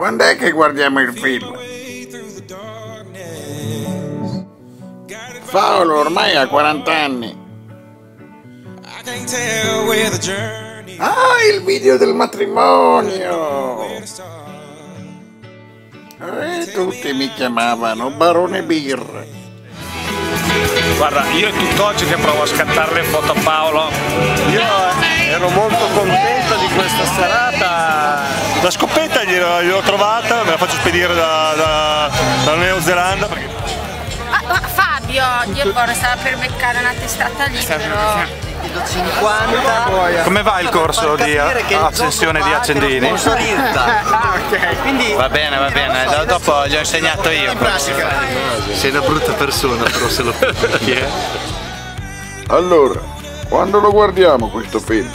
Quando è che guardiamo il film? Paolo ormai ha 40 anni. Ah, il video del matrimonio! E tutti mi chiamavano Barone Birra. Guarda, io è tutt'oggi che provo a scattare le foto a Paolo. Io ero molto contento di questa serata. La scoppetta gliel'ho, gliel'ho trovata, me la faccio spedire da, da, da Nuova Zelanda. Ah, ma Fabio, io vorrei stare per beccare una testata lì, però... 50 Come va il corso di accensione di accendini? Quindi Va bene, va bene, do- dopo gli ho insegnato io. Sei una brutta persona però se lo Allora, quando lo guardiamo questo film?